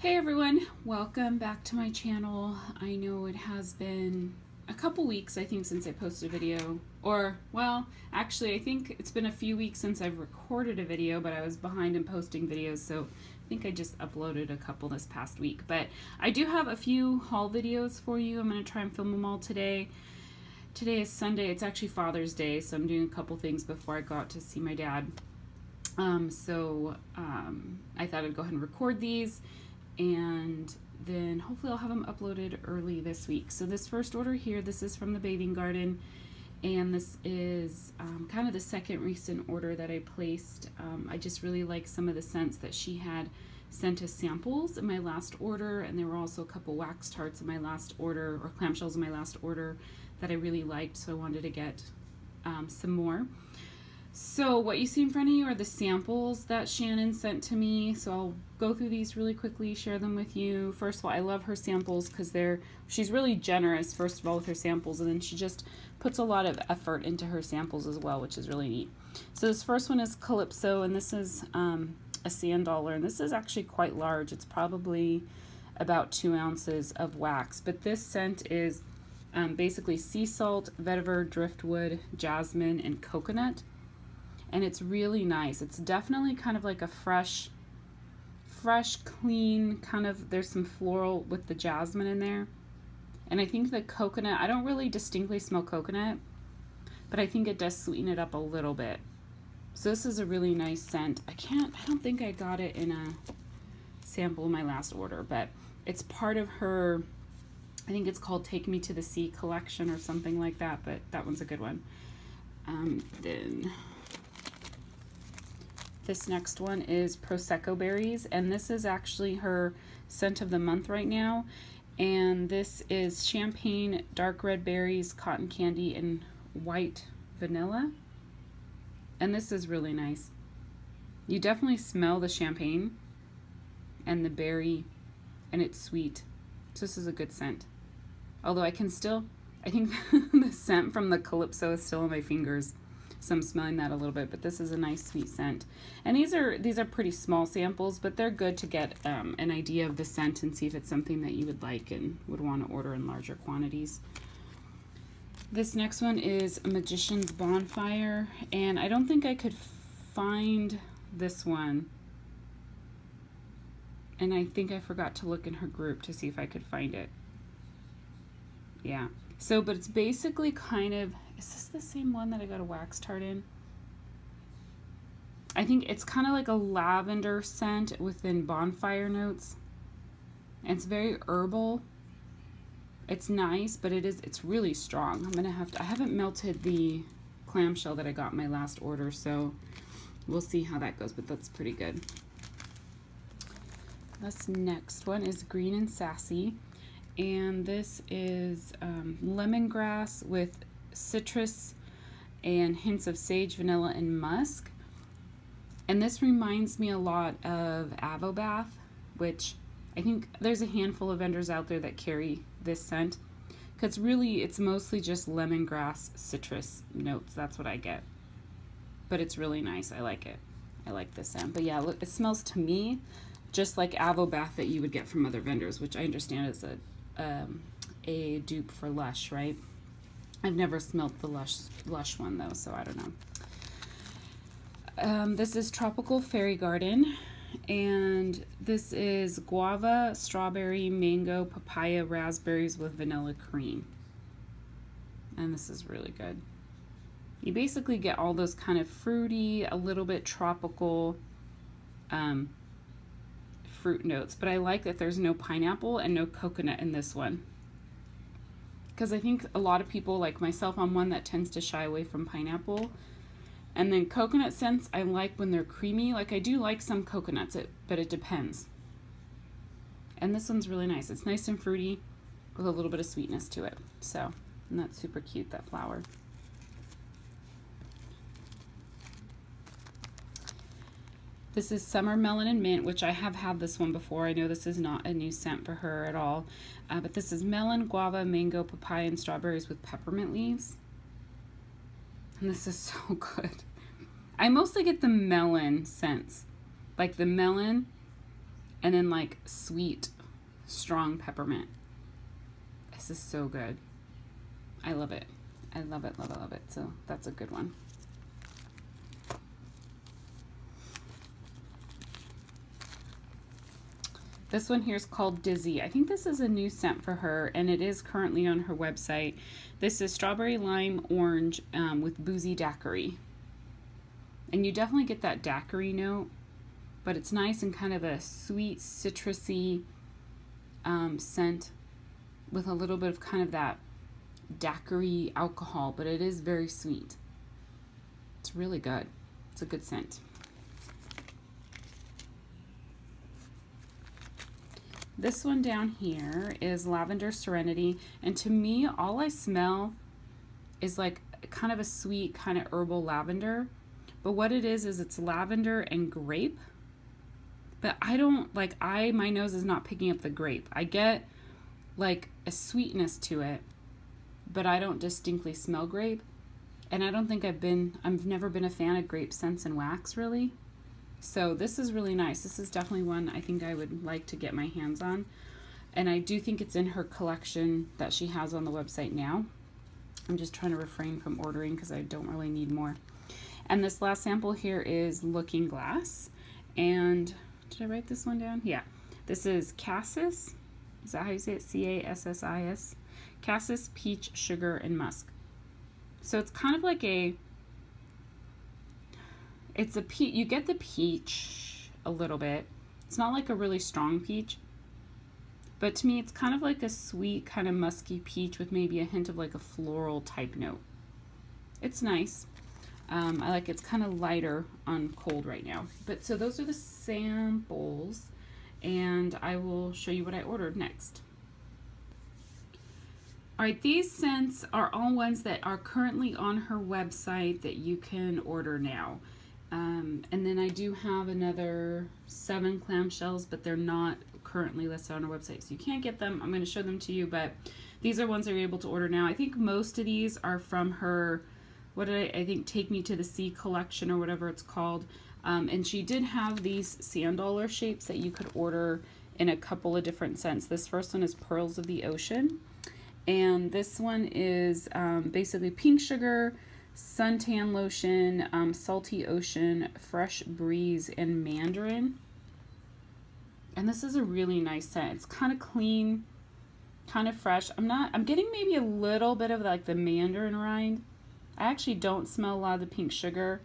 Hey everyone, welcome back to my channel. I know it has been a couple weeks, I think, since I posted a video. Or, well, actually, I think it's been a few weeks since I've recorded a video, but I was behind in posting videos, so I think I just uploaded a couple this past week. But I do have a few haul videos for you. I'm going to try and film them all today. Today is Sunday. It's actually Father's Day, so I'm doing a couple things before I go out to see my dad. Um, so um, I thought I'd go ahead and record these and then hopefully I'll have them uploaded early this week. So this first order here, this is from the Bathing Garden, and this is um, kind of the second recent order that I placed. Um, I just really like some of the scents that she had sent us samples in my last order, and there were also a couple wax tarts in my last order, or clamshells in my last order that I really liked, so I wanted to get um, some more. So what you see in front of you are the samples that Shannon sent to me. So I'll go through these really quickly, share them with you. First of all, I love her samples because they're she's really generous, first of all, with her samples, and then she just puts a lot of effort into her samples as well, which is really neat. So this first one is Calypso, and this is um, a sand dollar, and this is actually quite large. It's probably about two ounces of wax, but this scent is um, basically sea salt, vetiver, driftwood, jasmine, and coconut and it's really nice. It's definitely kind of like a fresh, fresh, clean kind of, there's some floral with the jasmine in there. And I think the coconut, I don't really distinctly smell coconut, but I think it does sweeten it up a little bit. So this is a really nice scent. I can't, I don't think I got it in a sample my last order, but it's part of her, I think it's called Take Me to the Sea collection or something like that, but that one's a good one. Um, then this next one is Prosecco Berries, and this is actually her scent of the month right now. And this is Champagne, Dark Red Berries, Cotton Candy, and White Vanilla. And this is really nice. You definitely smell the champagne and the berry, and it's sweet. So this is a good scent. Although I can still, I think the scent from the Calypso is still on my fingers. So I'm smelling that a little bit, but this is a nice sweet scent. And these are these are pretty small samples, but they're good to get um, an idea of the scent and see if it's something that you would like and would want to order in larger quantities. This next one is Magician's Bonfire, and I don't think I could find this one. And I think I forgot to look in her group to see if I could find it. Yeah. So, but it's basically kind of, is this the same one that I got a wax tart in? I think it's kind of like a lavender scent within bonfire notes. It's very herbal. It's nice, but it is, it's really strong. I'm going to have to, I haven't melted the clamshell that I got my last order, so we'll see how that goes, but that's pretty good. This next one is Green and Sassy and this is um, lemongrass with citrus and hints of sage, vanilla, and musk. And this reminds me a lot of Avobath, which I think there's a handful of vendors out there that carry this scent. Because really, it's mostly just lemongrass citrus notes. That's what I get. But it's really nice. I like it. I like this scent. But yeah, look, it smells to me just like Avobath that you would get from other vendors, which I understand is a um, a dupe for Lush, right? I've never smelt the Lush, Lush one though, so I don't know. Um, this is Tropical Fairy Garden, and this is guava, strawberry, mango, papaya, raspberries with vanilla cream. And this is really good. You basically get all those kind of fruity, a little bit tropical um, fruit notes, but I like that there's no pineapple and no coconut in this one. Because I think a lot of people, like myself, I'm one that tends to shy away from pineapple. And then coconut scents, I like when they're creamy. Like I do like some coconuts, but it depends. And this one's really nice. It's nice and fruity with a little bit of sweetness to it. So, and that's super cute, that flower. This is Summer Melon and Mint, which I have had this one before. I know this is not a new scent for her at all. Uh, but this is melon, guava, mango, papaya, and strawberries with peppermint leaves. And this is so good. I mostly get the melon scents. Like the melon and then like sweet, strong peppermint. This is so good. I love it. I love it, love it, love it. So that's a good one. This one here is called Dizzy. I think this is a new scent for her, and it is currently on her website. This is strawberry lime orange um, with boozy daiquiri. And you definitely get that daiquiri note, but it's nice and kind of a sweet, citrusy um, scent with a little bit of kind of that daiquiri alcohol, but it is very sweet. It's really good. It's a good scent. This one down here is Lavender Serenity. And to me, all I smell is like kind of a sweet, kind of herbal lavender. But what it is, is it's lavender and grape. But I don't, like, I, my nose is not picking up the grape. I get like a sweetness to it, but I don't distinctly smell grape. And I don't think I've been, I've never been a fan of grape scents and wax really. So this is really nice. This is definitely one I think I would like to get my hands on. And I do think it's in her collection that she has on the website now. I'm just trying to refrain from ordering because I don't really need more. And this last sample here is Looking Glass. And did I write this one down? Yeah. This is Cassis. Is that how you say it? C-A-S-S-I-S. Cassis, Peach, Sugar, and Musk. So it's kind of like a it's a peach. You get the peach a little bit. It's not like a really strong peach. But to me, it's kind of like a sweet, kind of musky peach with maybe a hint of like a floral type note. It's nice. Um, I like it's kind of lighter on cold right now. But so those are the samples and I will show you what I ordered next. All right, these scents are all ones that are currently on her website that you can order now. Um, and then I do have another seven clamshells, but they're not currently listed on our website, so you can't get them. I'm going to show them to you, but these are ones that you're able to order now. I think most of these are from her, what did I, I think, Take Me to the Sea collection or whatever it's called. Um, and she did have these sand dollar shapes that you could order in a couple of different scents. This first one is Pearls of the Ocean. And this one is um, basically pink sugar, suntan lotion, um, salty ocean, fresh breeze, and mandarin. And this is a really nice scent. It's kind of clean, kind of fresh. I'm not, I'm getting maybe a little bit of like the mandarin rind. I actually don't smell a lot of the pink sugar.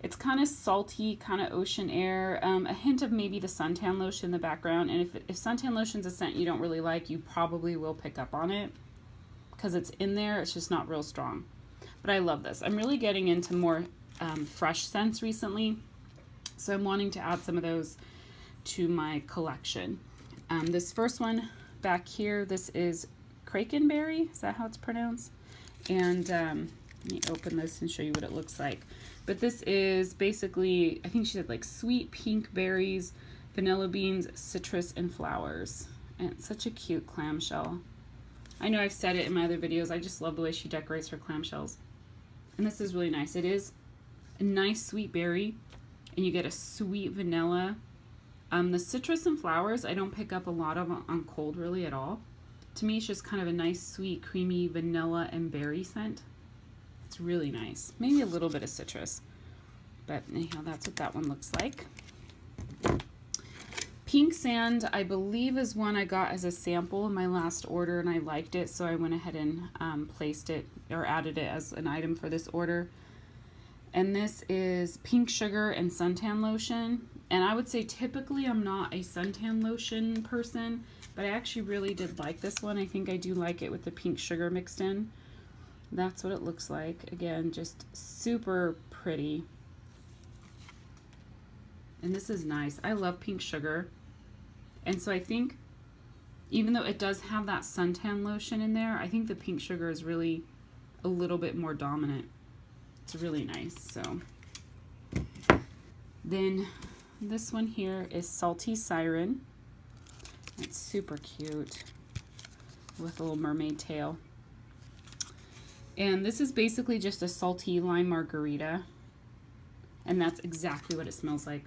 It's kind of salty, kind of ocean air, um, a hint of maybe the suntan lotion in the background. And if, if suntan lotion's a scent you don't really like, you probably will pick up on it because it's in there. It's just not real strong. But I love this. I'm really getting into more um, fresh scents recently. So I'm wanting to add some of those to my collection. Um, this first one back here, this is Krakenberry. Is that how it's pronounced? And um, let me open this and show you what it looks like. But this is basically, I think she said like sweet pink berries, vanilla beans, citrus, and flowers. And it's such a cute clamshell. I know I've said it in my other videos. I just love the way she decorates her clamshells. And this is really nice. It is a nice sweet berry and you get a sweet vanilla. Um, the citrus and flowers, I don't pick up a lot of on cold really at all. To me, it's just kind of a nice, sweet, creamy vanilla and berry scent. It's really nice. Maybe a little bit of citrus. But anyhow, that's what that one looks like. Pink Sand, I believe, is one I got as a sample in my last order, and I liked it, so I went ahead and um, placed it or added it as an item for this order. And this is Pink Sugar and Suntan Lotion. And I would say typically I'm not a suntan lotion person, but I actually really did like this one. I think I do like it with the pink sugar mixed in. That's what it looks like. Again, just super pretty. And this is nice. I love pink sugar. And so I think even though it does have that suntan lotion in there, I think the pink sugar is really a little bit more dominant. It's really nice. So then this one here is Salty Siren. It's super cute with a little mermaid tail. And this is basically just a salty lime margarita. And that's exactly what it smells like.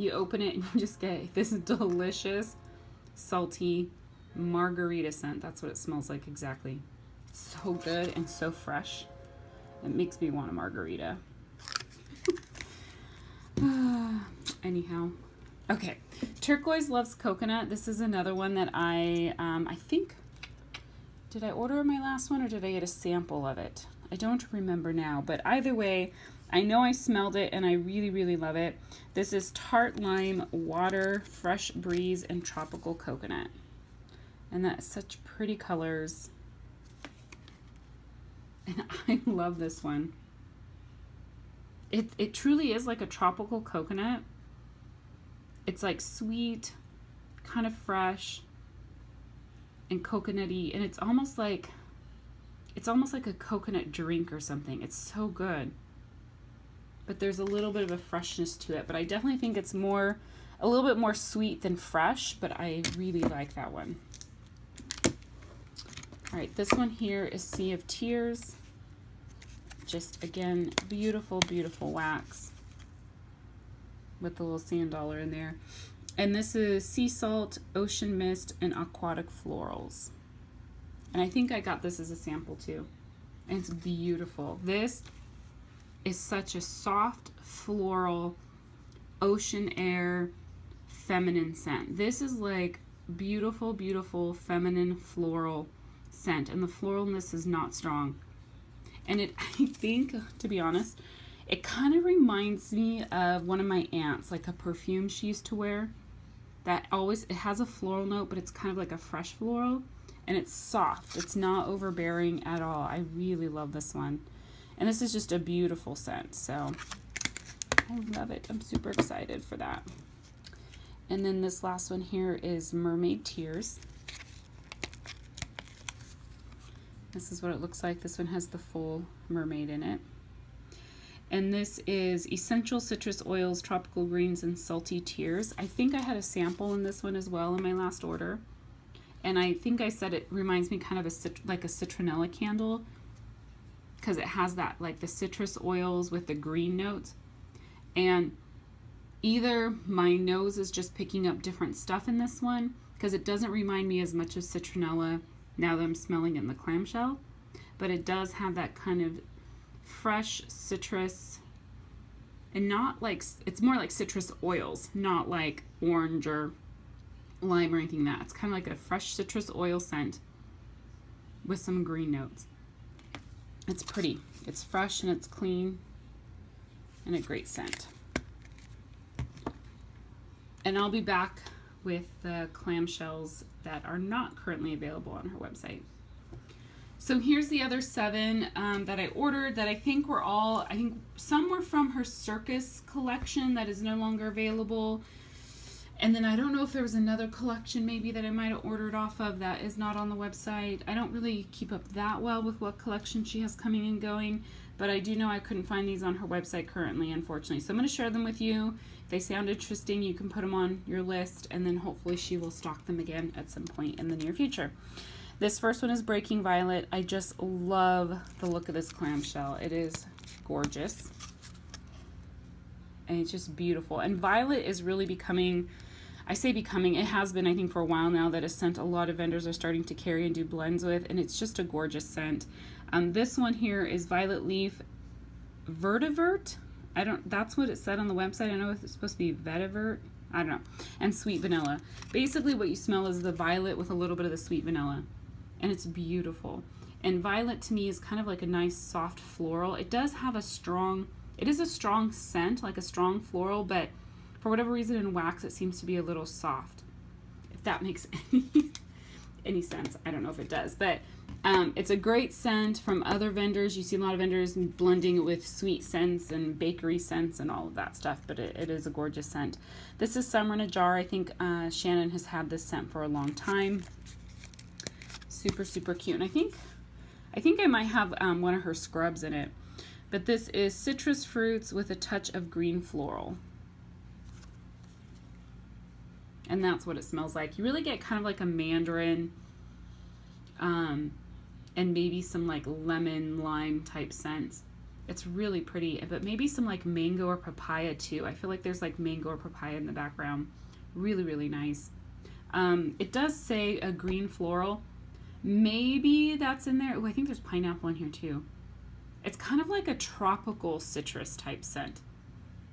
You open it and you just get this delicious, salty margarita scent. That's what it smells like exactly. It's so good and so fresh. It makes me want a margarita. Anyhow, okay. Turquoise loves coconut. This is another one that I, um, I think, did I order my last one or did I get a sample of it? I don't remember now, but either way, I know I smelled it and I really, really love it. This is Tart Lime, Water, Fresh Breeze, and Tropical Coconut. And that's such pretty colors. And I love this one. It, it truly is like a tropical coconut. It's like sweet, kind of fresh, and coconutty. And it's almost like, it's almost like a coconut drink or something. It's so good. But there's a little bit of a freshness to it. But I definitely think it's more, a little bit more sweet than fresh. But I really like that one. All right, this one here is Sea of Tears. Just, again, beautiful, beautiful wax with the little sand dollar in there. And this is Sea Salt, Ocean Mist, and Aquatic Florals. And I think I got this as a sample too. It's beautiful. This is such a soft, floral, ocean air, feminine scent. This is like beautiful, beautiful, feminine, floral scent. And the floralness is not strong. And it, I think, to be honest, it kind of reminds me of one of my aunts, like a perfume she used to wear. That always, it has a floral note, but it's kind of like a fresh floral. And it's soft. It's not overbearing at all. I really love this one. And this is just a beautiful scent. So I love it. I'm super excited for that. And then this last one here is Mermaid Tears. This is what it looks like. This one has the full mermaid in it. And this is Essential Citrus Oils, Tropical Greens, and Salty Tears. I think I had a sample in this one as well in my last order. And I think I said it reminds me kind of a like a citronella candle because it has that like the citrus oils with the green notes. And either my nose is just picking up different stuff in this one because it doesn't remind me as much of citronella now that I'm smelling it in the clamshell. But it does have that kind of fresh citrus and not like, it's more like citrus oils, not like orange or lime or anything like that. It's kind of like a fresh citrus oil scent with some green notes. It's pretty. It's fresh and it's clean and a great scent. And I'll be back with the clamshells that are not currently available on her website. So here's the other seven um, that I ordered that I think were all, I think some were from her circus collection that is no longer available. And then I don't know if there was another collection maybe that I might have ordered off of that is not on the website. I don't really keep up that well with what collection she has coming and going, but I do know I couldn't find these on her website currently, unfortunately. So I'm going to share them with you If they sound interesting, you can put them on your list, and then hopefully she will stock them again at some point in the near future. This first one is Breaking Violet. I just love the look of this clamshell. It is gorgeous. And it's just beautiful. And Violet is really becoming, I say becoming, it has been I think for a while now that a scent a lot of vendors are starting to carry and do blends with. And it's just a gorgeous scent. Um, this one here is Violet Leaf Vertivert. I don't, that's what it said on the website. I know it's supposed to be vetiver. I don't know. And sweet vanilla. Basically what you smell is the violet with a little bit of the sweet vanilla. And it's beautiful. And violet to me is kind of like a nice soft floral. It does have a strong, it is a strong scent, like a strong floral, but for whatever reason in wax it seems to be a little soft. If that makes any, any sense. I don't know if it does, but um, it's a great scent from other vendors. You see a lot of vendors blending it with sweet scents and bakery scents and all of that stuff, but it, it is a gorgeous scent. This is Summer in a Jar. I think uh, Shannon has had this scent for a long time. Super, super cute. And I think, I think I might have um, one of her scrubs in it. But this is citrus fruits with a touch of green floral. And that's what it smells like. You really get kind of like a mandarin, um, and maybe some like lemon lime type scents. It's really pretty, but maybe some like mango or papaya too. I feel like there's like mango or papaya in the background. Really, really nice. Um, it does say a green floral. Maybe that's in there. Oh, I think there's pineapple in here too. It's kind of like a tropical citrus type scent.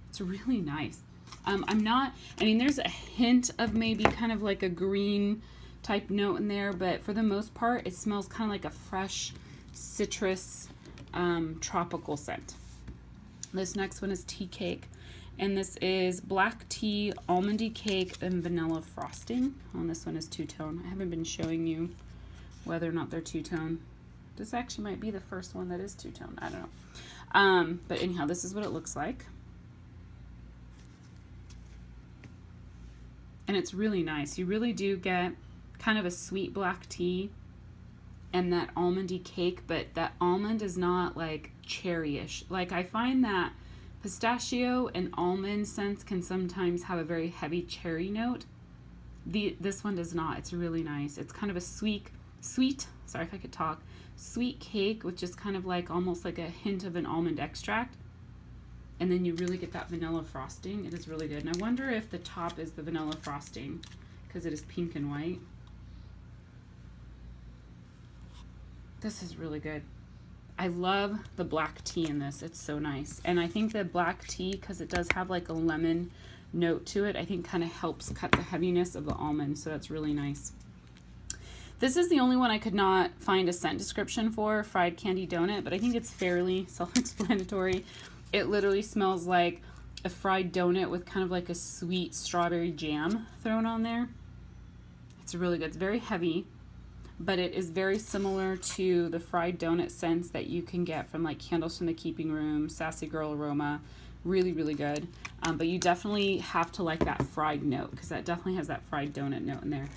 It's really nice. Um, I'm not, I mean, there's a hint of maybe kind of like a green type note in there, but for the most part, it smells kind of like a fresh citrus um, tropical scent. This next one is tea cake. And this is black tea, almondy cake, and vanilla frosting. On oh, this one is two-tone. I haven't been showing you whether or not they're two-tone. This actually might be the first one that is two-tone. I don't know. Um, but anyhow, this is what it looks like. And it's really nice. You really do get kind of a sweet black tea and that almondy cake, but that almond is not like cherryish. Like I find that pistachio and almond scents can sometimes have a very heavy cherry note. The this one does not. It's really nice. It's kind of a sweet sweet, sorry if I could talk, sweet cake with just kind of like almost like a hint of an almond extract. And then you really get that vanilla frosting. It is really good. And I wonder if the top is the vanilla frosting because it is pink and white. This is really good. I love the black tea in this. It's so nice. And I think the black tea, because it does have like a lemon note to it, I think kind of helps cut the heaviness of the almond. So that's really nice. This is the only one I could not find a scent description for, fried candy donut, but I think it's fairly self-explanatory. It literally smells like a fried donut with kind of like a sweet strawberry jam thrown on there. It's really good. It's very heavy but it is very similar to the fried donut scents that you can get from like Candles from the Keeping Room, Sassy Girl Aroma. Really, really good. Um, but you definitely have to like that fried note because that definitely has that fried donut note in there.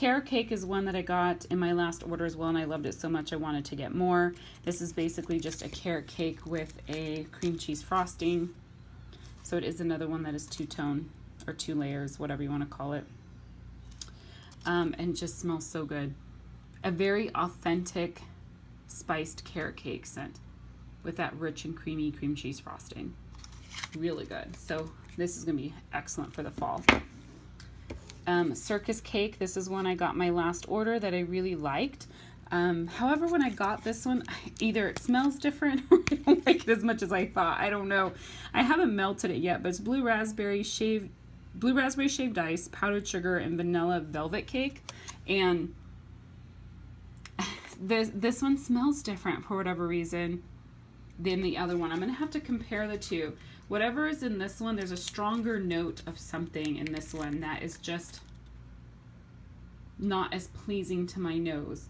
Carrot cake is one that I got in my last order as well, and I loved it so much I wanted to get more. This is basically just a carrot cake with a cream cheese frosting. So it is another one that is two-tone or two layers, whatever you want to call it. Um, and just smells so good a very authentic spiced carrot cake scent with that rich and creamy cream cheese frosting. Really good. So this is going to be excellent for the fall. Um, circus cake. This is one I got my last order that I really liked. Um, however, when I got this one, either it smells different or I don't like it as much as I thought. I don't know. I haven't melted it yet, but it's blue raspberry shaved, blue raspberry shaved ice, powdered sugar, and vanilla velvet cake. And this this one smells different for whatever reason than the other one. I'm going to have to compare the two. Whatever is in this one, there's a stronger note of something in this one that is just not as pleasing to my nose.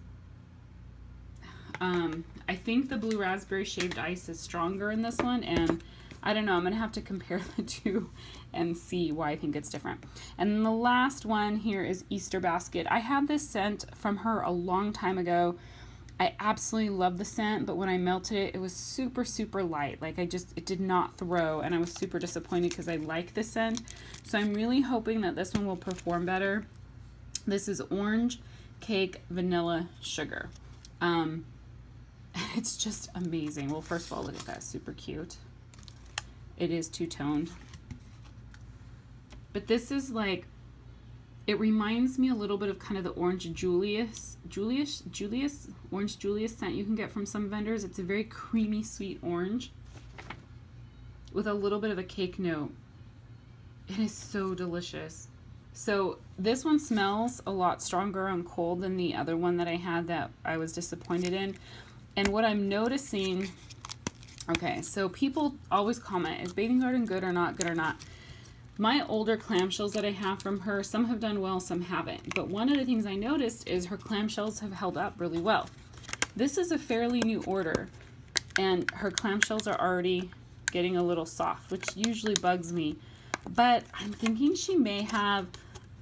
Um, I think the blue raspberry shaved ice is stronger in this one, and I don't know, I'm to have to compare the two and see why I think it's different. And the last one here is Easter Basket. I had this scent from her a long time ago. I absolutely love the scent, but when I melted it, it was super, super light. Like I just, it did not throw, and I was super disappointed because I like the scent. So I'm really hoping that this one will perform better. This is Orange Cake Vanilla Sugar. Um, it's just amazing. Well, first of all, look at that, super cute. It is two-toned. But this is like it reminds me a little bit of kind of the orange Julius, Julius, Julius, orange Julius scent you can get from some vendors. It's a very creamy, sweet orange with a little bit of a cake note. It is so delicious. So this one smells a lot stronger on cold than the other one that I had that I was disappointed in. And what I'm noticing, okay, so people always comment, is Bathing Garden good or not, good or not? My older clamshells that I have from her, some have done well, some haven't. But one of the things I noticed is her clamshells have held up really well. This is a fairly new order, and her clamshells are already getting a little soft, which usually bugs me. But I'm thinking she may have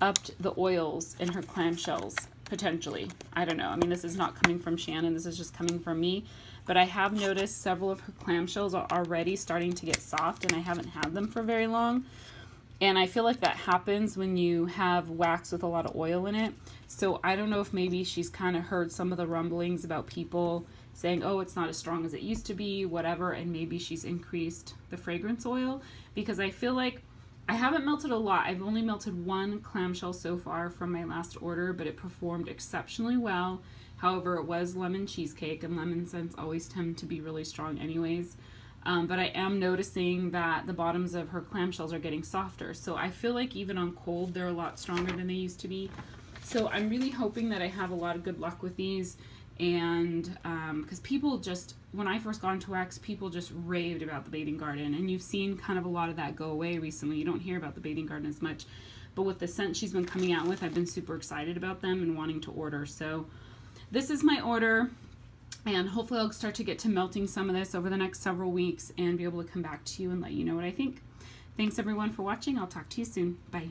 upped the oils in her clamshells, potentially. I don't know. I mean, this is not coming from Shannon. This is just coming from me. But I have noticed several of her clamshells are already starting to get soft, and I haven't had them for very long. And I feel like that happens when you have wax with a lot of oil in it. So I don't know if maybe she's kind of heard some of the rumblings about people saying, oh, it's not as strong as it used to be, whatever, and maybe she's increased the fragrance oil because I feel like I haven't melted a lot. I've only melted one clamshell so far from my last order, but it performed exceptionally well. However, it was lemon cheesecake, and lemon scents always tend to be really strong anyways. Um, but I am noticing that the bottoms of her clamshells are getting softer. So I feel like even on cold, they're a lot stronger than they used to be. So I'm really hoping that I have a lot of good luck with these. And because um, people just, when I first got into wax, people just raved about the bathing garden. And you've seen kind of a lot of that go away recently. You don't hear about the bathing garden as much. But with the scent she's been coming out with, I've been super excited about them and wanting to order. So this is my order and hopefully I'll start to get to melting some of this over the next several weeks and be able to come back to you and let you know what I think. Thanks everyone for watching. I'll talk to you soon. Bye.